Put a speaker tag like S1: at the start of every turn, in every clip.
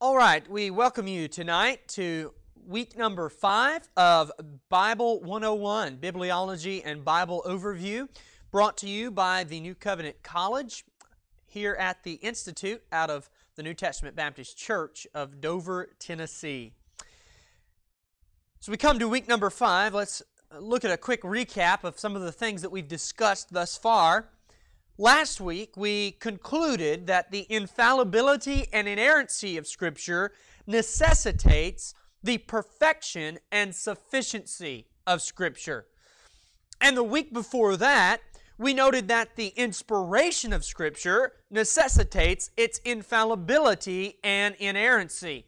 S1: All right, we welcome you tonight to week number five of Bible 101 Bibliology and Bible Overview, brought to you by the New Covenant College here at the Institute out of the New Testament Baptist Church of Dover, Tennessee. So we come to week number five. Let's look at a quick recap of some of the things that we've discussed thus far. Last week, we concluded that the infallibility and inerrancy of Scripture necessitates the perfection and sufficiency of Scripture. And the week before that, we noted that the inspiration of Scripture necessitates its infallibility and inerrancy.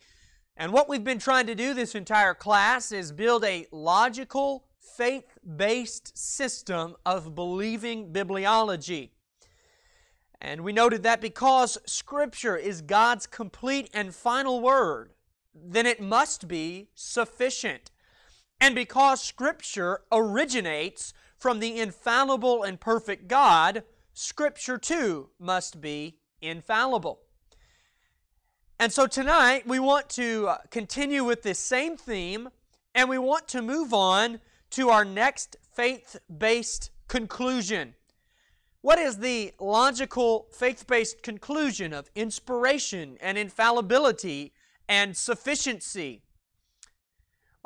S1: And what we've been trying to do this entire class is build a logical, faith based system of believing bibliology. And we noted that because Scripture is God's complete and final word, then it must be sufficient. And because Scripture originates from the infallible and perfect God, Scripture too must be infallible. And so tonight we want to uh, continue with this same theme and we want to move on to our next faith based conclusion. What is the logical faith based conclusion of inspiration and infallibility and sufficiency?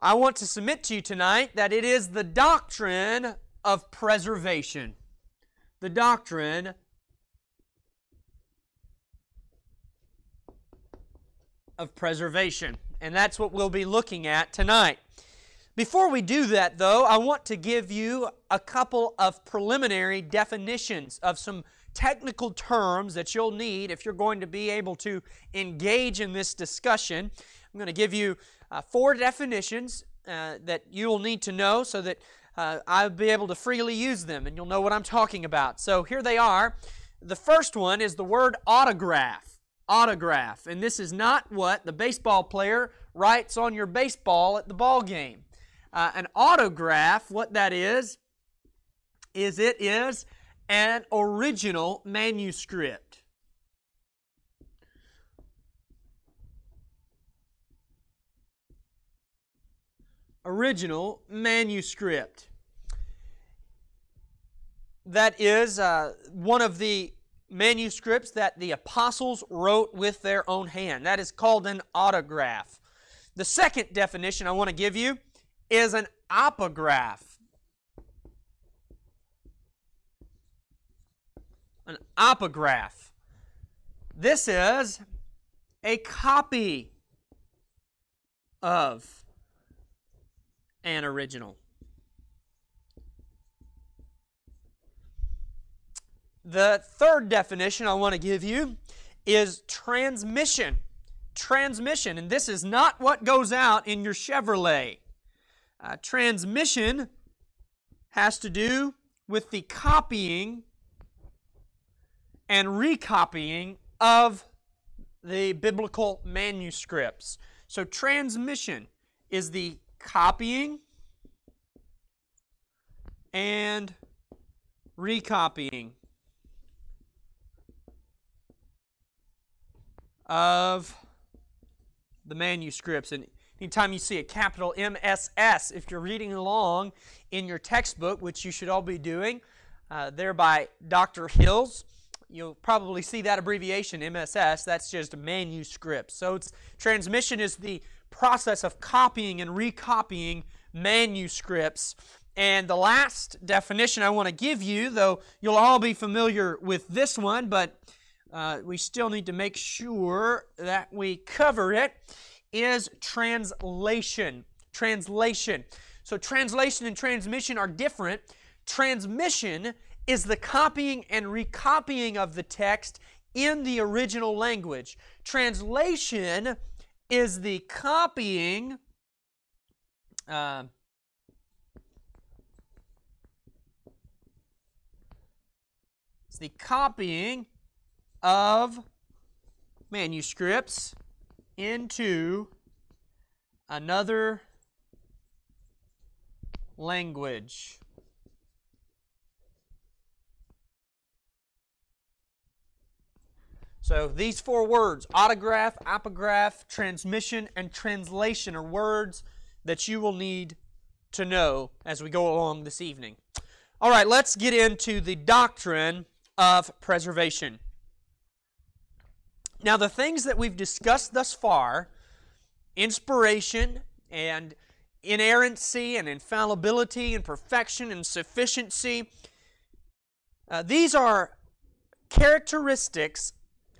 S1: I want to submit to you tonight that it is the doctrine of preservation. The doctrine of preservation. And that's what we'll be looking at tonight. Before we do that, though, I want to give you a couple of preliminary definitions of some technical terms that you'll need if you're going to be able to engage in this discussion. I'm going to give you uh, four definitions uh, that you'll need to know so that uh, I'll be able to freely use them and you'll know what I'm talking about. So here they are. The first one is the word autograph. Autograph. And this is not what the baseball player writes on your baseball at the ball game. Uh, an autograph, what that is, is it is an original manuscript. Original manuscript. That is uh, one of the manuscripts that the apostles wrote with their own hand. That is called an autograph. The second definition I want to give you is an apograph. An apograph. This is a copy of an original. The third definition I want to give you is transmission. Transmission, and this is not what goes out in your Chevrolet. Uh, transmission has to do with the copying and recopying of the biblical manuscripts. So, transmission is the copying and recopying of the manuscripts. And Anytime you see a capital MSS, if you're reading along in your textbook, which you should all be doing, uh, there by Dr. Hills, you'll probably see that abbreviation, MSS. That's just manuscript. So it's transmission is the process of copying and recopying manuscripts. And the last definition I want to give you, though you'll all be familiar with this one, but uh, we still need to make sure that we cover it, is translation. Translation. So, translation and transmission are different. Transmission is the copying and recopying of the text in the original language. Translation is the copying. Uh, it's the copying of manuscripts into another language. So these four words autograph, apograph, transmission, and translation are words that you will need to know as we go along this evening. All right, let's get into the doctrine of preservation. Now, the things that we've discussed thus far inspiration and inerrancy and infallibility and perfection and sufficiency uh, these are characteristics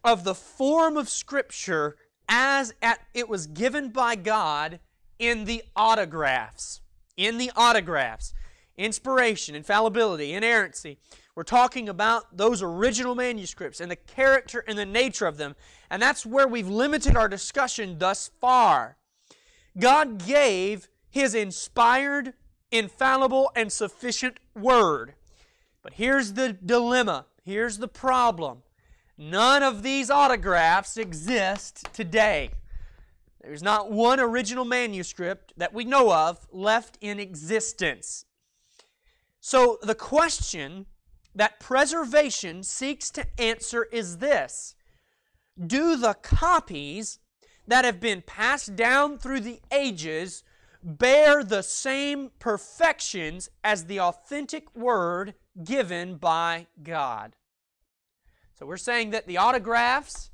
S1: of the form of Scripture as at, it was given by God in the autographs. In the autographs. Inspiration, infallibility, inerrancy. We're talking about those original manuscripts and the character and the nature of them. And that's where we've limited our discussion thus far. God gave His inspired, infallible, and sufficient Word. But here's the dilemma. Here's the problem. None of these autographs exist today. There's not one original manuscript that we know of left in existence. So the question that preservation seeks to answer is this Do the copies that have been passed down through the ages bear the same perfections as the authentic word given by God? So we're saying that the autographs,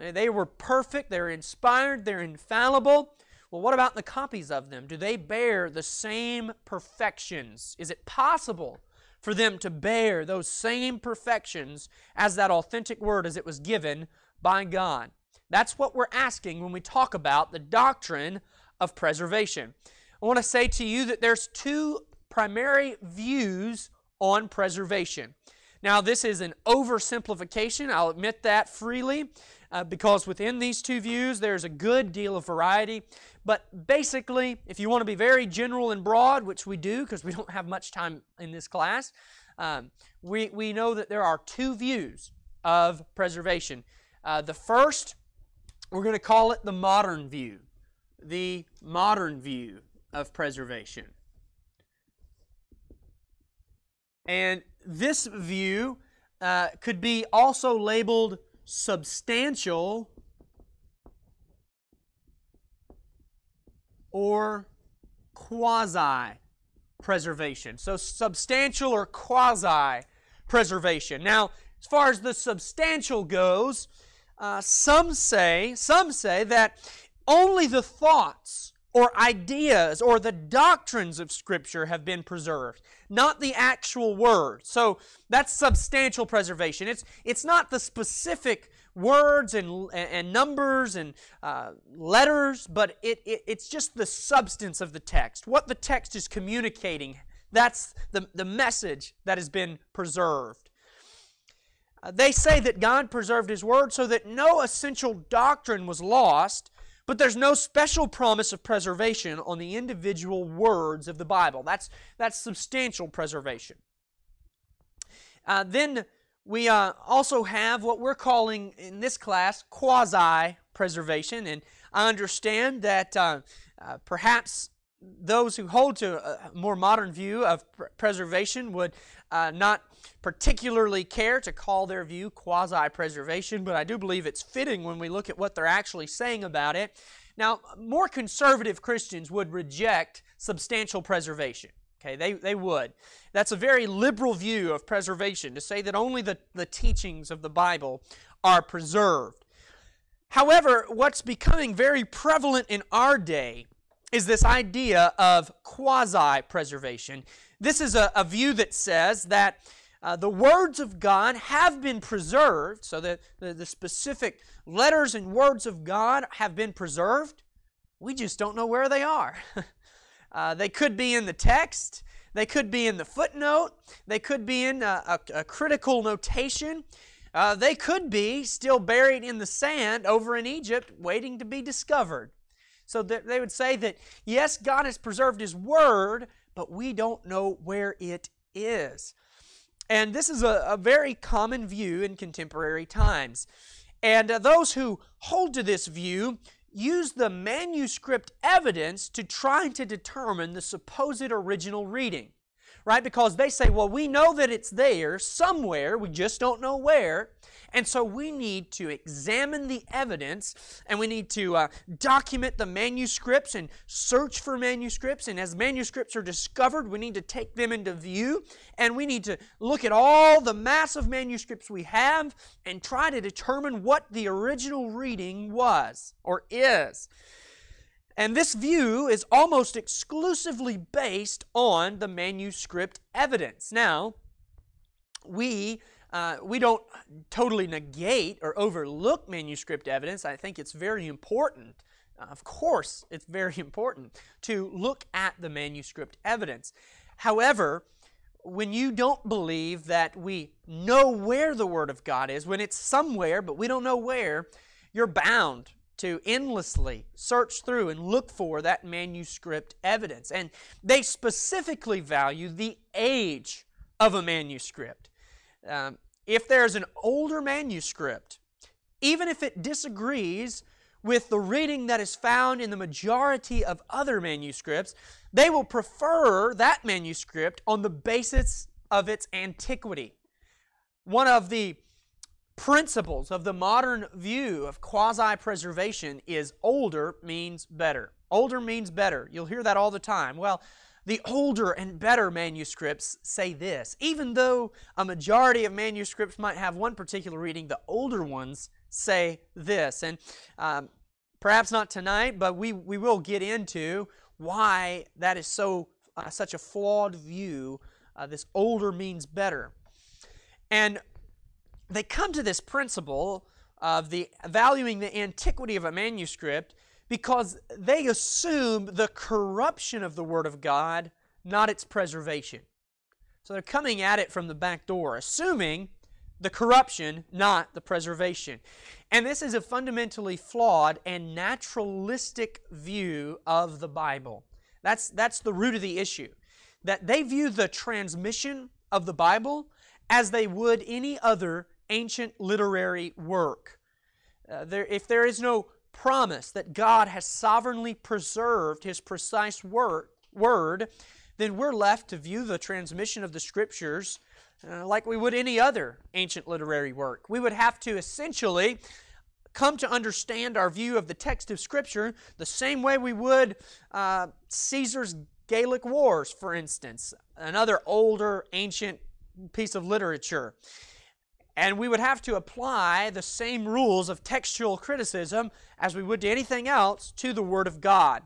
S1: they were perfect, they're inspired, they're infallible. Well, what about the copies of them? Do they bear the same perfections? Is it possible for them to bear those same perfections as that authentic word as it was given by God? That's what we're asking when we talk about the doctrine of preservation. I want to say to you that there's two primary views on preservation. Now, this is an oversimplification. I'll admit that freely uh, because within these two views there's a good deal of variety. But basically, if you want to be very general and broad, which we do because we don't have much time in this class, um, we, we know that there are two views of preservation. Uh, the first, we're going to call it the modern view. The modern view of preservation. And this view uh, could be also labeled substantial or quasi preservation. So, substantial or quasi preservation. Now, as far as the substantial goes, uh, some say some say that only the thoughts or ideas or the doctrines of Scripture have been preserved, not the actual word. So that's substantial preservation. It's, it's not the specific words and, and numbers and uh, letters, but it, it, it's just the substance of the text, what the text is communicating. That's the, the message that has been preserved. Uh, they say that God preserved His Word so that no essential doctrine was lost, but there's no special promise of preservation on the individual words of the Bible. That's, that's substantial preservation. Uh, then we uh, also have what we're calling in this class quasi preservation. And I understand that uh, uh, perhaps those who hold to a more modern view of pr- preservation would uh, not particularly care to call their view quasi preservation, but I do believe it's fitting when we look at what they're actually saying about it. Now, more conservative Christians would reject substantial preservation. Okay, they, they would. That's a very liberal view of preservation to say that only the, the teachings of the Bible are preserved. However, what's becoming very prevalent in our day is this idea of quasi preservation. This is a, a, view that says that uh, the words of God have been preserved, so that the, the specific letters and words of God have been preserved. We just don't know where they are. uh, they could be in the text, they could be in the footnote, they could be in a, a, a critical notation. Uh, they could be still buried in the sand over in Egypt, waiting to be discovered. So they would say that, yes, God has preserved His Word, but we don't know where it is. And this is a, a very common view in contemporary times. And uh, those who hold to this view use the manuscript evidence to try to determine the supposed original reading. Right? Because they say, well, we know that it's there somewhere, we just don't know where. And so we need to examine the evidence and we need to uh, document the manuscripts and search for manuscripts. And as manuscripts are discovered, we need to take them into view and we need to look at all the massive manuscripts we have and try to determine what the original reading was or is. And this view is almost exclusively based on the manuscript evidence. Now, we uh, we don't totally negate or overlook manuscript evidence. I think it's very important. Uh, of course, it's very important to look at the manuscript evidence. However, when you don't believe that we know where the Word of God is, when it's somewhere but we don't know where, you're bound to endlessly search through and look for that manuscript evidence. And they specifically value the age of a manuscript. Um, if there's an older manuscript, even if it disagrees with the reading that is found in the majority of other manuscripts, they will prefer that manuscript on the basis of its antiquity. One of the principles of the modern view of quasi preservation is older means better. Older means better. You'll hear that all the time. Well, the older and better manuscripts say this. Even though a majority of manuscripts might have one particular reading, the older ones say this. And um, perhaps not tonight, but we, we will get into why that is so uh, such a flawed view. Uh, this older means better. And they come to this principle of the valuing the antiquity of a manuscript because they assume the corruption of the Word of God, not its preservation. So they're coming at it from the back door, assuming the corruption, not the preservation. And this is a fundamentally flawed and naturalistic view of the Bible. That's, that's the root of the issue. That they view the transmission of the Bible as they would any other ancient literary work. Uh, there, if there is no promise that God has sovereignly preserved His precise word, word then we're left to view the transmission of the Scriptures uh, like we would any other ancient literary work. We would have to essentially come to understand our view of the text of Scripture the same way we would uh, Caesar's Gallic Wars, for instance, another older ancient piece of literature. And we would have to apply the same rules of textual criticism as we would to anything else to the Word of God.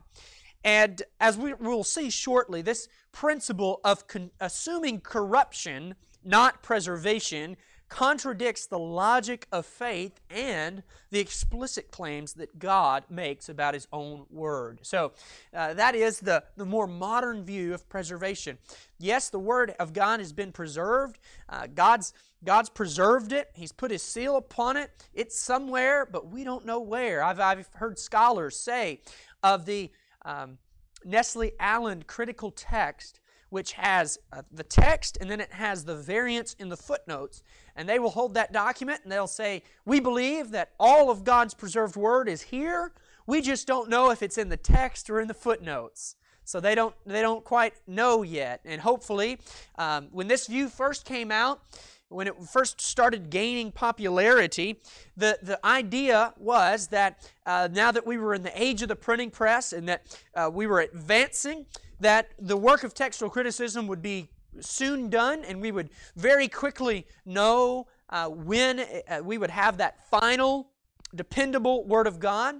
S1: And as we will see shortly, this principle of assuming corruption, not preservation, contradicts the logic of faith and the explicit claims that God makes about His own Word. So, uh, that is the, the more modern view of preservation. Yes, the Word of God has been preserved. Uh, God's, God's preserved it, He's put His seal upon it. It's somewhere, but we don't know where. I've, I've heard scholars say of the um, Nestle Aland critical text which has uh, the text and then it has the variants in the footnotes. And they will hold that document and they'll say, We believe that all of God's preserved word is here. We just don't know if it's in the text or in the footnotes. So they don't, they don't quite know yet. And hopefully, um, when this view first came out, when it first started gaining popularity, the, the idea was that uh, now that we were in the age of the printing press and that uh, we were advancing, that the work of textual criticism would be soon done and we would very quickly know uh, when uh, we would have that final dependable Word of God.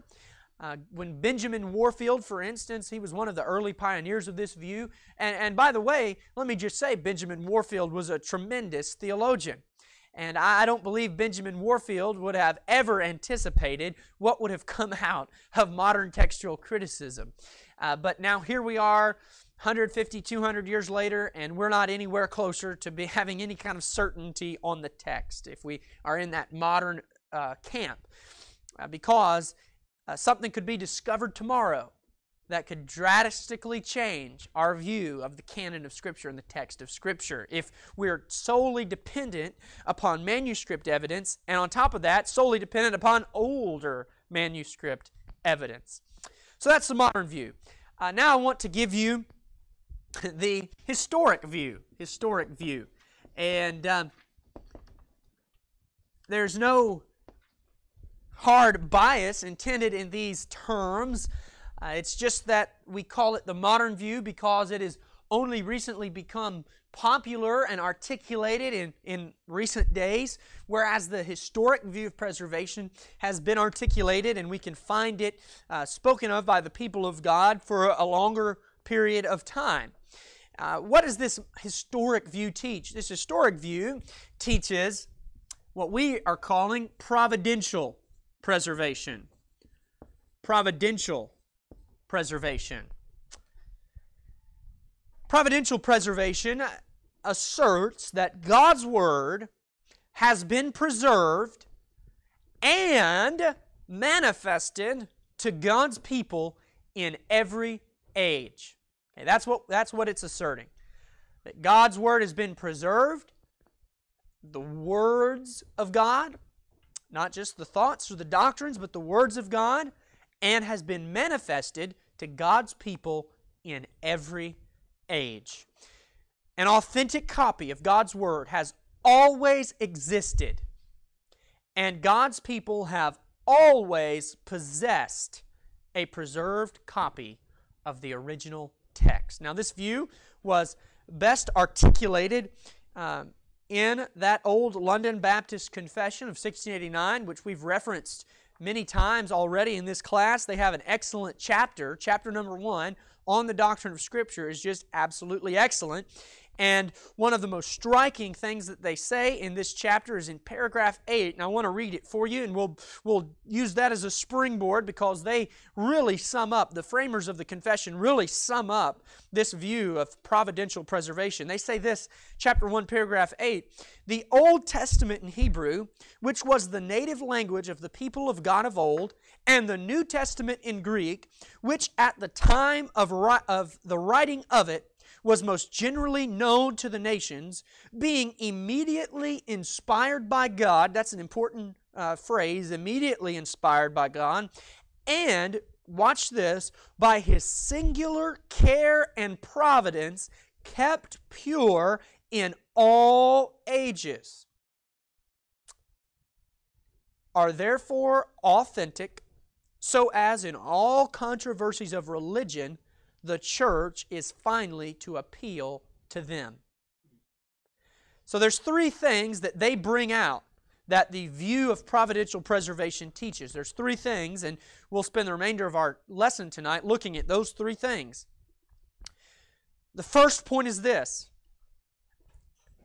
S1: Uh, when Benjamin Warfield, for instance, he was one of the early pioneers of this view. And, and by the way, let me just say, Benjamin Warfield was a tremendous theologian. And I don't believe Benjamin Warfield would have ever anticipated what would have come out of modern textual criticism. Uh, but now here we are, 150, 200 years later, and we're not anywhere closer to be having any kind of certainty on the text if we are in that modern uh, camp. Uh, because uh, something could be discovered tomorrow that could drastically change our view of the canon of Scripture and the text of Scripture if we're solely dependent upon manuscript evidence, and on top of that, solely dependent upon older manuscript evidence. So that's the modern view. Uh, now I want to give you the historic view. Historic view. And um, there's no hard bias intended in these terms. Uh, it's just that we call it the modern view because it has only recently become popular and articulated in, in recent days, whereas the historic view of preservation has been articulated and we can find it uh, spoken of by the people of God for a longer period of time. Uh, what does this historic view teach? This historic view teaches what we are calling providential preservation. Providential preservation. Providential preservation asserts that God's Word has been preserved and manifested to God's people in every age. Okay, that's what that's what it's asserting. That God's word has been preserved, the words of God, not just the thoughts or the doctrines, but the words of God, and has been manifested to God's people in every age. An authentic copy of God's Word has always existed, and God's people have always possessed a preserved copy of the original text. Now, this view was best articulated um, in that old London Baptist Confession of 1689, which we've referenced many times already in this class. They have an excellent chapter. Chapter number one on the doctrine of Scripture is just absolutely excellent. And one of the most striking things that they say in this chapter is in paragraph 8. And I want to read it for you, and we'll, we'll use that as a springboard because they really sum up, the framers of the confession really sum up this view of providential preservation. They say this, chapter 1, paragraph 8 The Old Testament in Hebrew, which was the native language of the people of God of old, and the New Testament in Greek, which at the time of, of the writing of it was most generally known to the nations, being immediately inspired by God. That's an important uh, phrase, immediately inspired by God. And, watch this, by his singular care and providence, kept pure in all ages. Are therefore authentic, so as in all controversies of religion, the church is finally to appeal to them. So there's three things that they bring out that the view of providential preservation teaches. There's three things, and we'll spend the remainder of our lesson tonight looking at those three things. The first point is this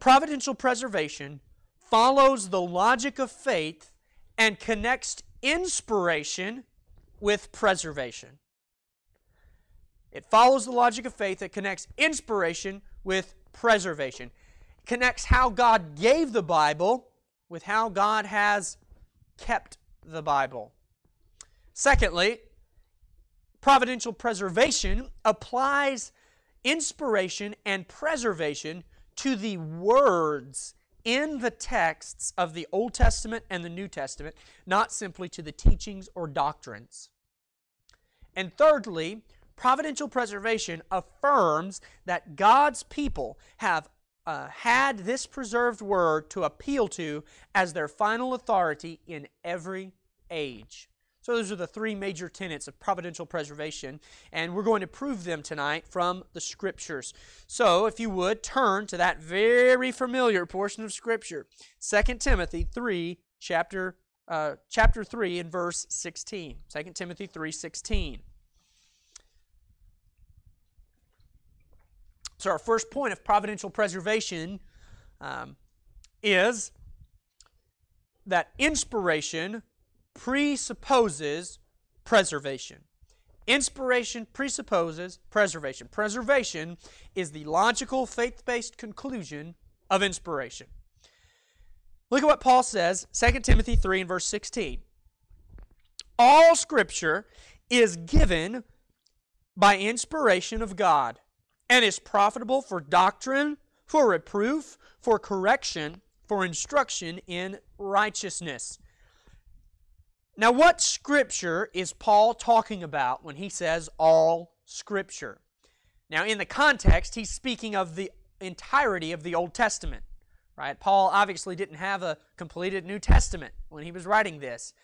S1: providential preservation follows the logic of faith and connects inspiration with preservation. It follows the logic of faith that connects inspiration with preservation. It connects how God gave the Bible with how God has kept the Bible. Secondly, providential preservation applies inspiration and preservation to the words in the texts of the Old Testament and the New Testament, not simply to the teachings or doctrines. And thirdly, providential preservation affirms that God's people have uh, had this preserved word to appeal to as their final authority in every age. So, those are the three major tenets of providential preservation, and we're going to prove them tonight from the Scriptures. So, if you would, turn to that very familiar portion of Scripture 2 Timothy 3, chapter, uh, chapter 3, and verse 16. 2 Timothy 3 16. So, our first point of providential preservation um, is that inspiration presupposes preservation. Inspiration presupposes preservation. Preservation is the logical, faith based conclusion of inspiration. Look at what Paul says, 2 Timothy 3 and verse 16. All scripture is given by inspiration of God and is profitable for doctrine, for reproof, for correction, for instruction in righteousness. Now, what scripture is Paul talking about when he says all scripture? Now, in the context, he's speaking of the entirety of the Old Testament, right? Paul obviously didn't have a completed New Testament when he was writing this,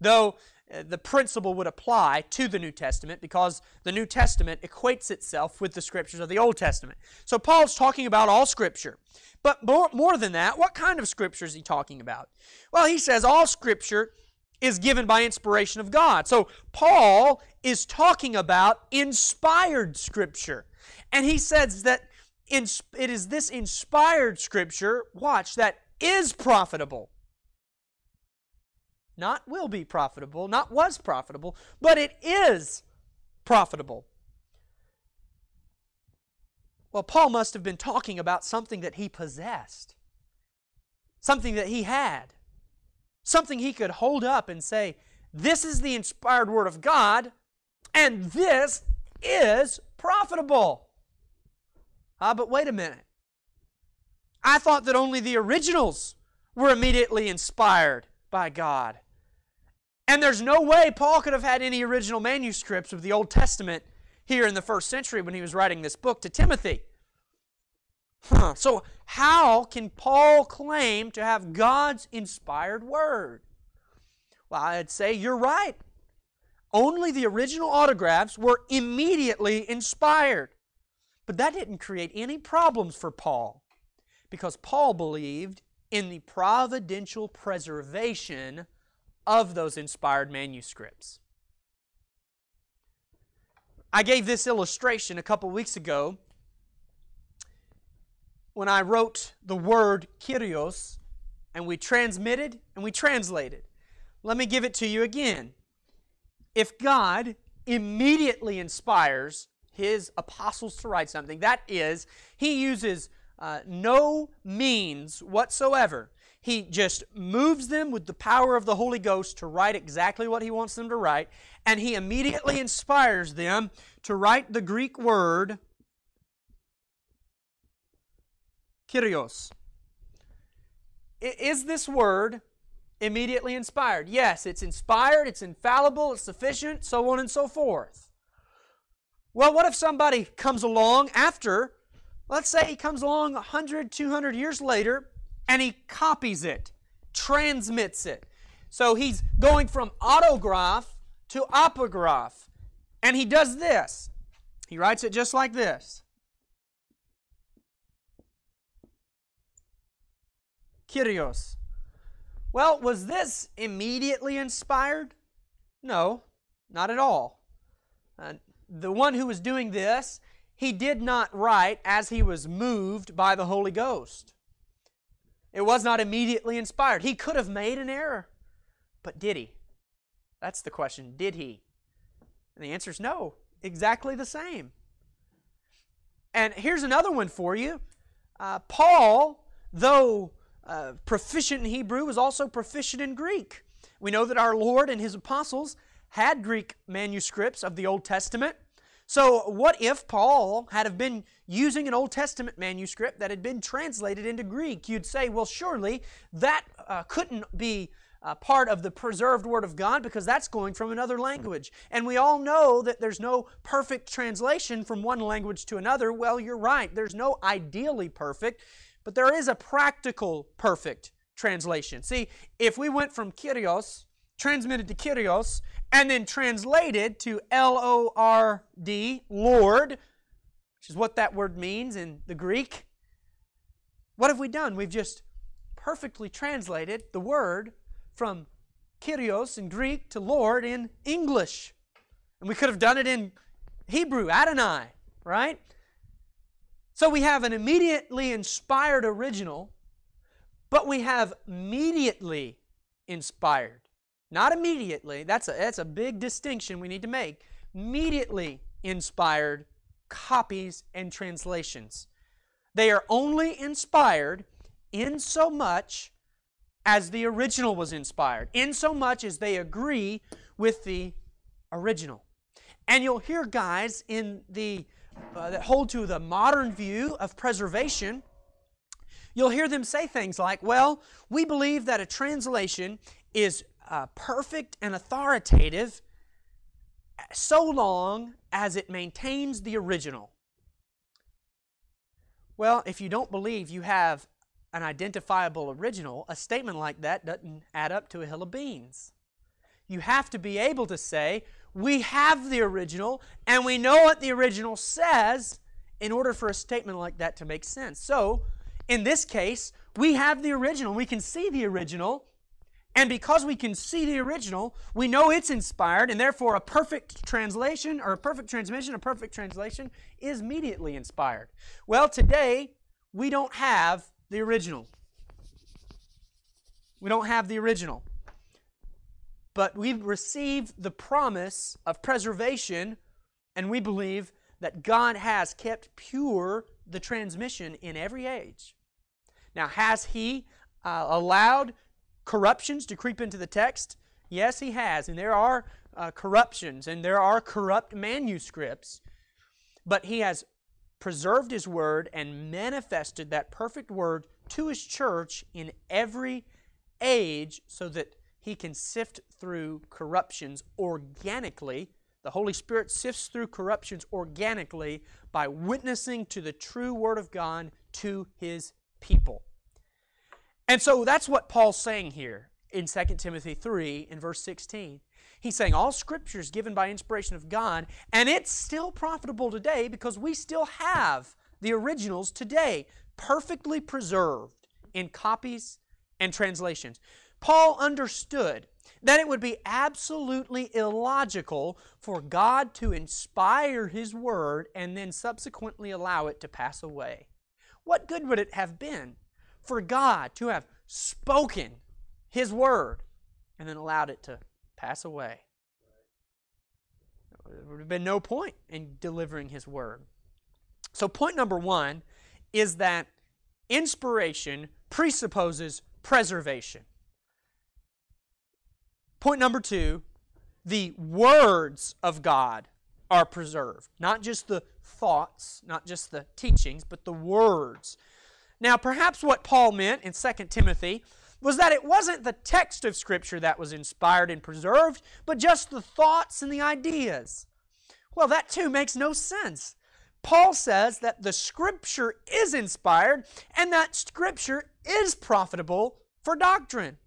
S1: though uh, the principle would apply to the New Testament because the New Testament equates itself with the scriptures of the Old Testament. So Paul's talking about all scripture. But more, more than that, what kind of scripture is he talking about? Well, he says all scripture is given by inspiration of God. So Paul is talking about inspired scripture. And he says that it is this inspired scripture, watch, that is profitable. Not will be profitable, not was profitable, but it is profitable. Well, Paul must have been talking about something that he possessed, something that he had, something he could hold up and say, This is the inspired Word of God, and this is profitable. Ah, but wait a minute. I thought that only the originals were immediately inspired by God. And there's no way Paul could have had any original manuscripts of the Old Testament here in the first century when he was writing this book to Timothy. Huh. So, how can Paul claim to have God's inspired word? Well, I'd say you're right. Only the original autographs were immediately inspired. But that didn't create any problems for Paul because Paul believed in the providential preservation of those inspired manuscripts. I gave this illustration a couple weeks ago when I wrote the word Kyrios and we transmitted and we translated. Let me give it to you again. If God immediately inspires his apostles to write something. That is, he uses uh, no means whatsoever. He just moves them with the power of the Holy Ghost to write exactly what he wants them to write, and he immediately inspires them to write the Greek word kyrios. Is this word immediately inspired? Yes, it's inspired, it's infallible, it's sufficient, so on and so forth. Well, what if somebody comes along after, let's say he comes along 100, 200 years later, and he copies it, transmits it. So he's going from autograph to apograph. And he does this. He writes it just like this. Kyrios. Well, was this immediately inspired? No, not at all. Uh, the one who was doing this, he did not write as he was moved by the Holy Ghost. It was not immediately inspired. He could have made an error, but did he? That's the question. Did he? And the answer is no. Exactly the same. And here's another one for you. Uh, Paul, though uh, proficient in Hebrew, was also proficient in Greek. We know that our Lord and his apostles had Greek manuscripts of the Old Testament. So, what if Paul had have been using an Old Testament manuscript that had been translated into Greek? You'd say, well, surely that uh, couldn't be uh, part of the preserved Word of God because that's going from another language. And we all know that there's no perfect translation from one language to another. Well, you're right. There's no ideally perfect, but there is a practical perfect translation. See, if we went from Kyrios transmitted to Kyrios, and then translated to L O R D, Lord, which is what that word means in the Greek. What have we done? We've just perfectly translated the word from Kyrios in Greek to Lord in English. And we could have done it in Hebrew, Adonai, right? So we have an immediately inspired original, but we have immediately inspired. Not immediately. That's a, that's a big distinction we need to make. Immediately inspired copies and translations. They are only inspired in so much as the original was inspired, in so much as they agree with the original. And you'll hear guys in the uh, that hold to the modern view of preservation. You'll hear them say things like, "Well, we believe that a translation is uh, perfect and authoritative so long as it maintains the original. Well, if you don't believe you have an identifiable original, a statement like that doesn't add up to a hill of beans. You have to be able to say, we have the original and we know what the original says in order for a statement like that to make sense. So, in this case, we have the original. We can see the original. And because we can see the original, we know it's inspired, and therefore a perfect translation or a perfect transmission, a perfect translation is immediately inspired. Well, today, we don't have the original. We don't have the original. But we've received the promise of preservation, and we believe that God has kept pure the transmission in every age. Now, has He uh, allowed corruptions to creep into the text? Yes, He has. And there are uh, corruptions and there are corrupt manuscripts. But He has preserved His Word and manifested that perfect Word to His church in every age so that He can sift through corruptions organically the Holy Spirit sifts through corruptions organically by witnessing to the true Word of God to His people. And so that's what Paul's saying here in 2 Timothy 3 in verse 16. He's saying all scripture is given by inspiration of God, and it's still profitable today because we still have the originals today, perfectly preserved in copies and translations. Paul understood that it would be absolutely illogical for God to inspire His Word and then subsequently allow it to pass away. What good would it have been for God to have spoken His Word and then allowed it to pass away? There would have been no point in delivering His Word. So, point number one is that inspiration presupposes preservation. Point number two the words of God are preserved. Not just the thoughts, not just the teachings, but the words. Now, perhaps what Paul meant in 2 Timothy was that it wasn't the text of Scripture that was inspired and preserved, but just the thoughts and the ideas. Well, that too makes no sense. Paul says that the Scripture is inspired and that Scripture is profitable for doctrine.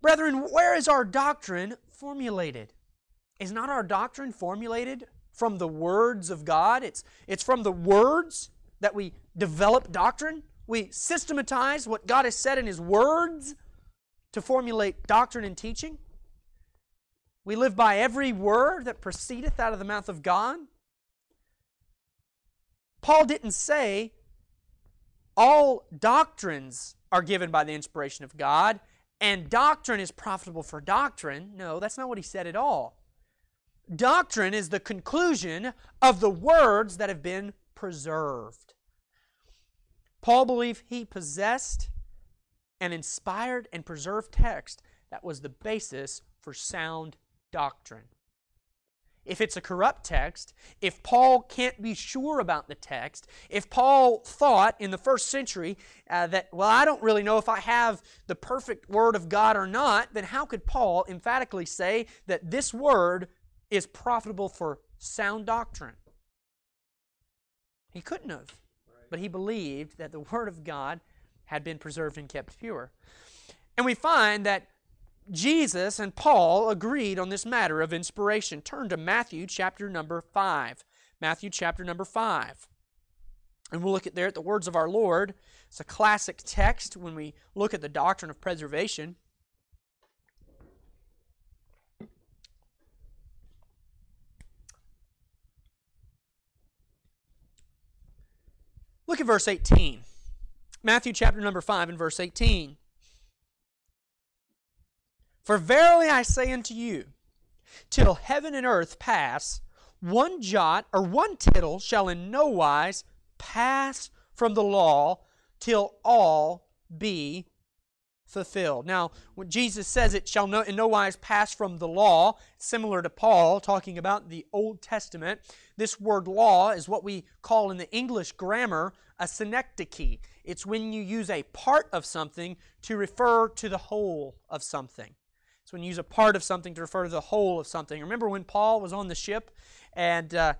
S1: Brethren, where is our doctrine formulated? Is not our doctrine formulated from the words of God? It's, it's from the words that we develop doctrine. We systematize what God has said in His words to formulate doctrine and teaching. We live by every word that proceedeth out of the mouth of God. Paul didn't say all doctrines are given by the inspiration of God and doctrine is profitable for doctrine. No, that's not what he said at all. Doctrine is the conclusion of the words that have been preserved. Paul believed he possessed an inspired and preserved text that was the basis for sound doctrine. If it's a corrupt text, if Paul can't be sure about the text, if Paul thought in the first century uh, that, well, I don't really know if I have the perfect Word of God or not, then how could Paul emphatically say that this Word is profitable for sound doctrine? He couldn't have, but he believed that the Word of God had been preserved and kept pure. And we find that Jesus and Paul agreed on this matter of inspiration. Turn to Matthew chapter number 5. Matthew chapter number 5. And we'll look at there at the words of our Lord. It's a classic text when we look at the doctrine of preservation. Look at verse 18. Matthew chapter number 5 and verse 18. For verily I say unto you, till heaven and earth pass, one jot or one tittle shall in no wise pass from the law till all be fulfilled. Now, when Jesus says it shall no, in no wise pass from the law, similar to Paul talking about the Old Testament, this word law is what we call in the English grammar a synecdoche. It's when you use a part of something to refer to the whole of something. It's when you use a part of something to refer to the whole of something. Remember when Paul was on the ship and uh,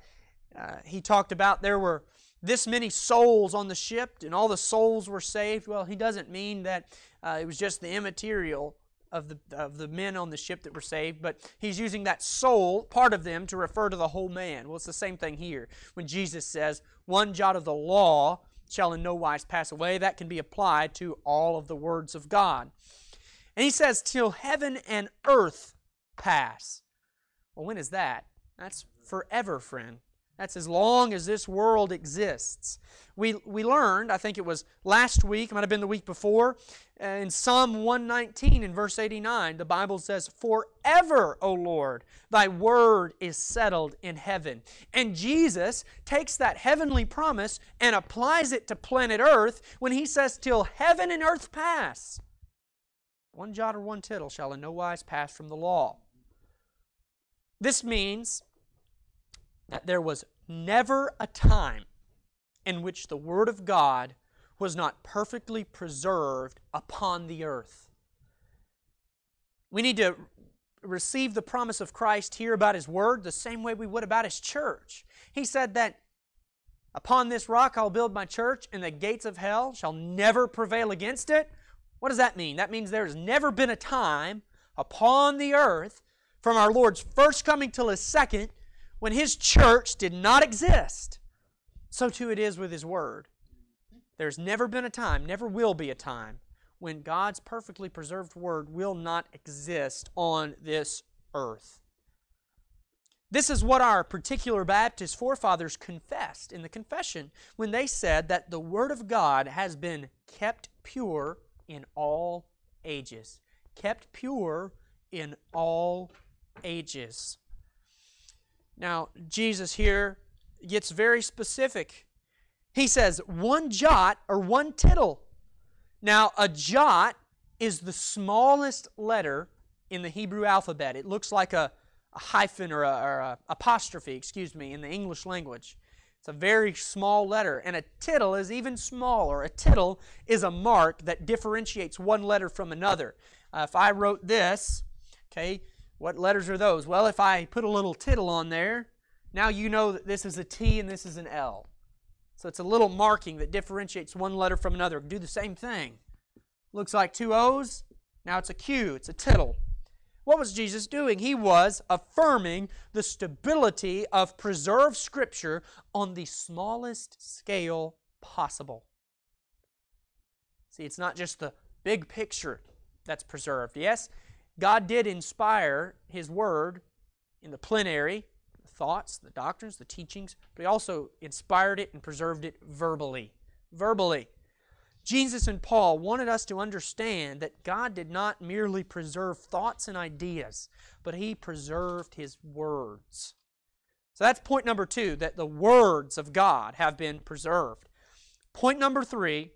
S1: uh, he talked about there were this many souls on the ship and all the souls were saved. Well, he doesn't mean that uh, it was just the immaterial of the, of the men on the ship that were saved, but he's using that soul, part of them, to refer to the whole man. Well, it's the same thing here. When Jesus says, one jot of the law shall in no wise pass away, that can be applied to all of the words of God. And he says, till heaven and earth pass. Well, when is that? That's forever, friend. That's as long as this world exists. We, we learned, I think it was last week, might have been the week before, uh, in Psalm 119 in verse 89, the Bible says, Forever, O Lord, thy word is settled in heaven. And Jesus takes that heavenly promise and applies it to planet Earth when he says, Till heaven and earth pass, one jot or one tittle shall in no wise pass from the law. This means that there was never a time in which the Word of God was not perfectly preserved upon the earth. We need to receive the promise of Christ here about His Word the same way we would about His church. He said that upon this rock I'll build my church, and the gates of hell shall never prevail against it. What does that mean? That means there's never been a time upon the earth from our Lord's first coming till His second when his church did not exist, so too it is with his word. There's never been a time, never will be a time, when God's perfectly preserved word will not exist on this earth. This is what our particular Baptist forefathers confessed in the confession when they said that the Word of God has been kept pure in all ages. Kept pure in all ages. Now, Jesus here gets very specific. He says one jot or one tittle. Now, a jot is the smallest letter in the Hebrew alphabet. It looks like a, a hyphen or, a, or a apostrophe, excuse me, in the English language. It's a very small letter. And a tittle is even smaller. A tittle is a mark that differentiates one letter from another. Uh, if I wrote this, okay, what letters are those? Well, if I put a little tittle on there, now you know that this is a T and this is an L. So it's a little marking that differentiates one letter from another. Do the same thing. Looks like two O's. Now it's a Q. It's a tittle. What was Jesus doing? He was affirming the stability of preserved Scripture on the smallest scale possible. See, it's not just the big picture that's preserved. Yes, God did inspire His Word in the plenary, the thoughts, the doctrines, the teachings, but He also inspired it and preserved it verbally. Verbally. Jesus and Paul wanted us to understand that God did not merely preserve thoughts and ideas, but He preserved His words. So that's point number two, that the words of God have been preserved. Point number three,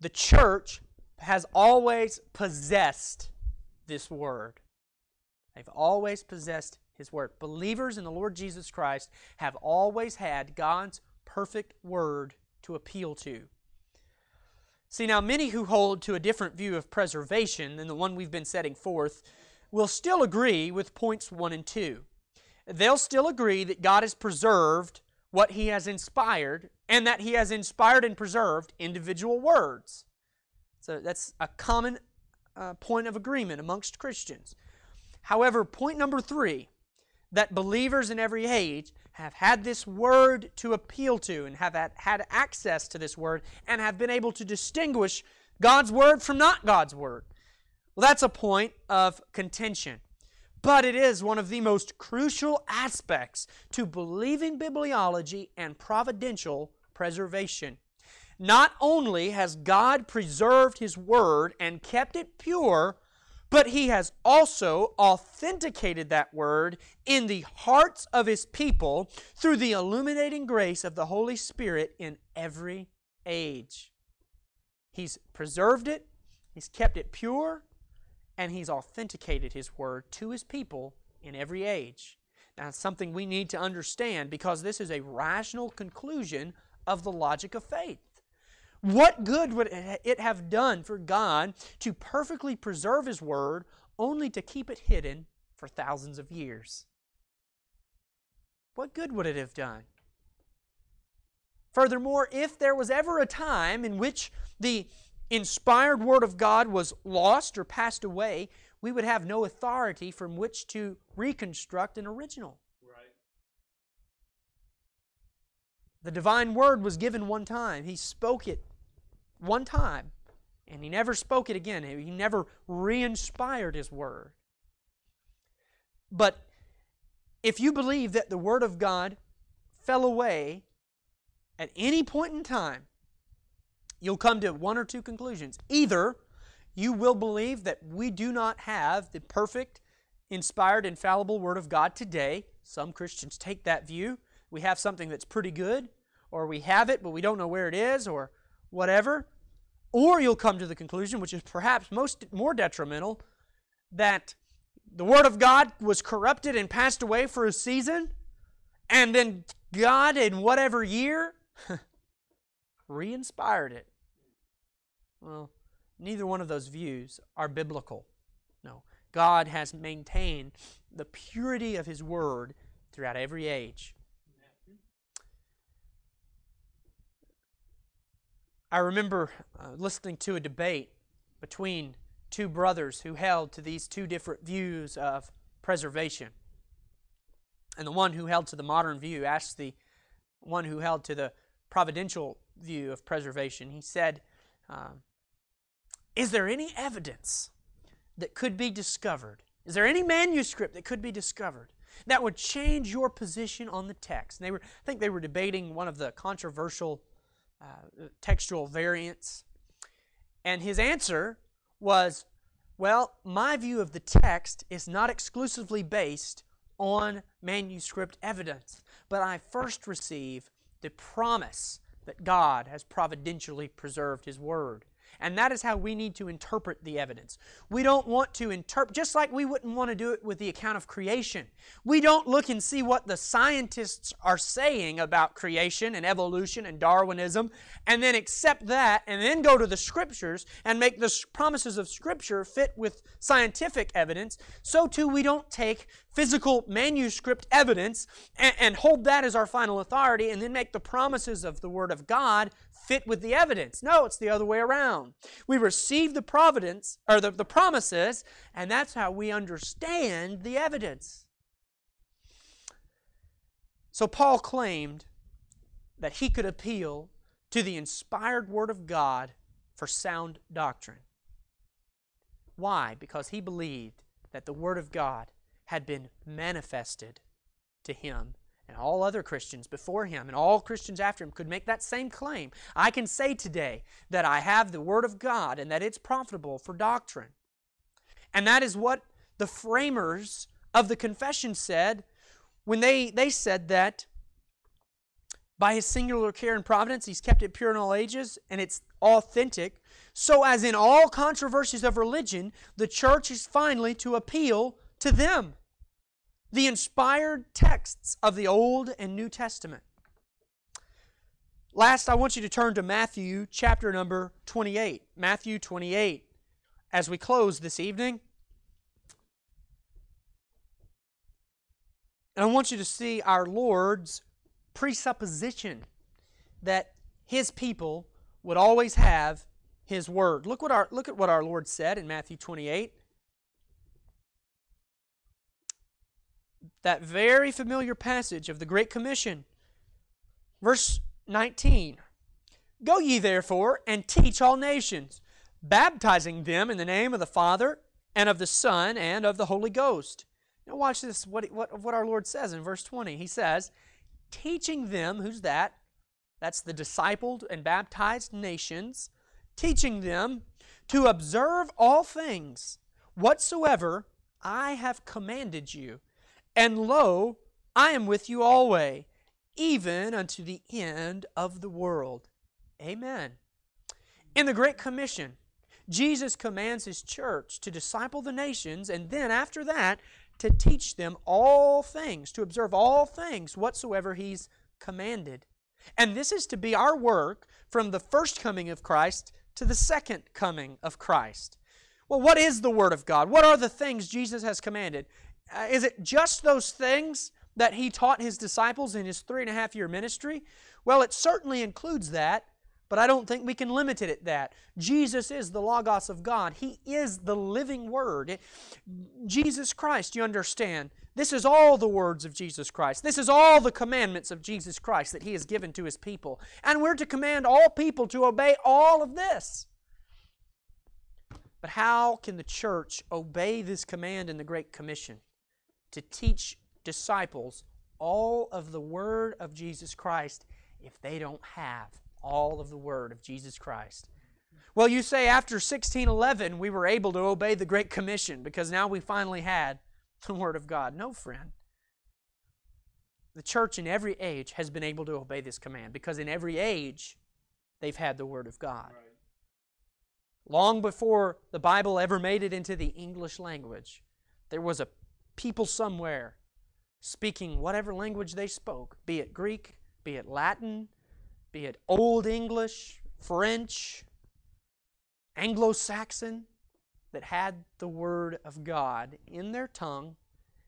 S1: the church has always possessed this word. They've always possessed his word. Believers in the Lord Jesus Christ have always had God's perfect word to appeal to. See, now, many who hold to a different view of preservation than the one we've been setting forth will still agree with points one and two. They'll still agree that God has preserved what He has inspired and that He has inspired and preserved individual words. So that's a common uh, point of agreement amongst Christians. However, point number three that believers in every age have had this word to appeal to and have had, had access to this word and have been able to distinguish God's word from not God's word. Well, that's a point of contention. But it is one of the most crucial aspects to believing bibliology and providential preservation. Not only has God preserved His Word and kept it pure, but He has also authenticated that Word in the hearts of His people through the illuminating grace of the Holy Spirit in every age. He's preserved it, He's kept it pure, and He's authenticated His Word to His people in every age. Now, it's something we need to understand because this is a rational conclusion of the logic of faith. What good would it have done for God to perfectly preserve His Word only to keep it hidden for thousands of years? What good would it have done? Furthermore, if there was ever a time in which the inspired Word of God was lost or passed away, we would have no authority from which to reconstruct an original. Right. The divine Word was given one time, He spoke it one time, and He never spoke it again. He never re inspired His Word. But if you believe that the Word of God fell away at any point in time, you'll come to one or two conclusions. Either you will believe that we do not have the perfect, inspired, infallible Word of God today. Some Christians take that view. We have something that's pretty good, or we have it, but we don't know where it is, or whatever. Or you'll come to the conclusion, which is perhaps most more detrimental, that the Word of God was corrupted and passed away for a season, and then God, in whatever year, re inspired it. Well, neither one of those views are biblical. No. God has maintained the purity of His Word throughout every age. I remember uh, listening to a debate between two brothers who held to these two different views of preservation. And the one who held to the modern view asked the one who held to the providential view of preservation, he said, uh, Is there any evidence that could be discovered? Is there any manuscript that could be discovered that would change your position on the text? And they were, I think they were debating one of the controversial uh, textual variants. And his answer was, Well, my view of the text is not exclusively based on manuscript evidence, but I first receive the promise that God has providentially preserved His Word. And that is how we need to interpret the evidence. We don't want to interpret, just like we wouldn't want to do it with the account of creation. We don't look and see what the scientists are saying about creation and evolution and Darwinism and then accept that and then go to the scriptures and make the promises of scripture fit with scientific evidence. So too, we don't take physical manuscript evidence and, and hold that as our final authority and then make the promises of the Word of God fit with the evidence. No, it's the other way around. We receive the providence or the, the promises, and that's how we understand the evidence. So Paul claimed that he could appeal to the inspired Word of God for sound doctrine. Why? Because he believed that the Word of God had been manifested to him and all other Christians before him and all Christians after him could make that same claim. I can say today that I have the Word of God and that it's profitable for doctrine. And that is what the framers of the confession said when they, they said that by his singular care and providence, he's kept it pure in all ages and it's authentic. So, as in all controversies of religion, the church is finally to appeal to them the inspired texts of the Old and New Testament. Last, I want you to turn to Matthew chapter number 28. Matthew 28. As we close this evening, and I want you to see our Lord's presupposition that His people would always have His Word. Look, what our, look at what our Lord said in Matthew 28. That very familiar passage of the Great Commission. Verse 19 Go ye therefore and teach all nations, baptizing them in the name of the Father, and of the Son, and of the Holy Ghost. Now, watch this, what, what, what our Lord says in verse 20. He says, Teaching them, who's that? That's the discipled and baptized nations, teaching them to observe all things whatsoever I have commanded you. And lo, I am with you always, even unto the end of the world. Amen. In the Great Commission, Jesus commands his church to disciple the nations, and then after that, to teach them all things, to observe all things whatsoever he's commanded. And this is to be our work from the first coming of Christ to the second coming of Christ. Well, what is the Word of God? What are the things Jesus has commanded? Uh, is it just those things that he taught his disciples in his three and a half year ministry? Well, it certainly includes that, but I don't think we can limit it at that. Jesus is the Logos of God, He is the living Word. Jesus Christ, you understand, this is all the words of Jesus Christ. This is all the commandments of Jesus Christ that He has given to His people. And we're to command all people to obey all of this. But how can the church obey this command in the Great Commission? To teach disciples all of the Word of Jesus Christ if they don't have all of the Word of Jesus Christ. Well, you say after 1611 we were able to obey the Great Commission because now we finally had the Word of God. No, friend. The church in every age has been able to obey this command because in every age they've had the Word of God. Right. Long before the Bible ever made it into the English language, there was a people somewhere speaking whatever language they spoke, be it Greek, be it Latin, be it Old English, French, Anglo Saxon, that had the Word of God in their tongue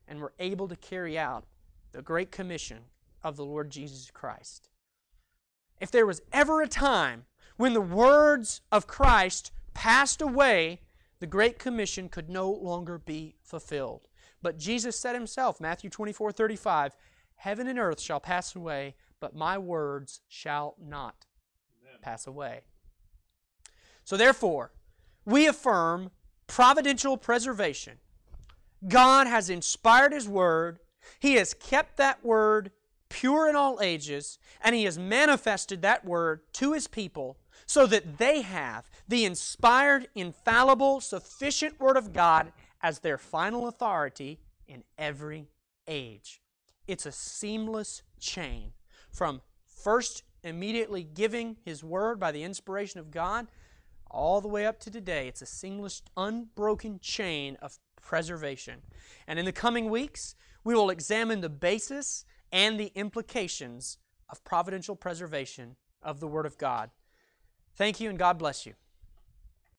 S1: and were able to carry out the Great Commission of the Lord Jesus Christ. If there was ever a time when the words of Christ passed away, the Great Commission could no longer be fulfilled. But Jesus said himself, Matthew 24 35, Heaven and earth shall pass away, but my words shall not Amen. pass away. So therefore, we affirm providential preservation. God has inspired His Word, He has kept that Word pure in all ages, and He has manifested that Word to His people so that they have the inspired, infallible, sufficient Word of God as their final authority in every age. It's a seamless chain from first immediately giving His Word by the inspiration of God all the way up to today. It's a seamless, unbroken chain of preservation. And in the coming weeks, we will examine the basis and the implications of providential preservation of the Word of God. Thank you, and God bless you.